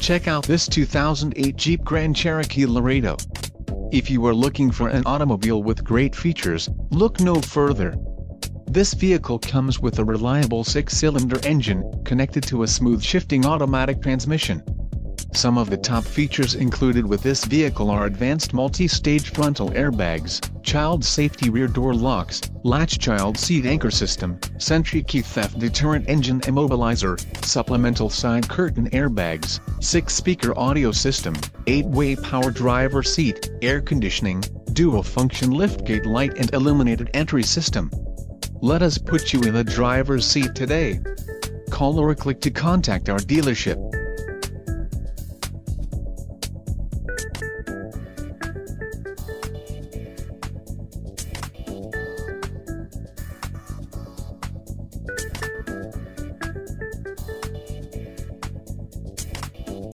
Check out this 2008 Jeep Grand Cherokee Laredo. If you are looking for an automobile with great features, look no further. This vehicle comes with a reliable six-cylinder engine, connected to a smooth shifting automatic transmission. Some of the top features included with this vehicle are advanced multi-stage frontal airbags, child safety rear door locks, latch child seat anchor system, Sentry key theft deterrent engine immobilizer, supplemental side curtain airbags, 6-speaker audio system, 8-way power driver seat, air conditioning, dual-function liftgate light and illuminated entry system. Let us put you in the driver's seat today. Call or click to contact our dealership.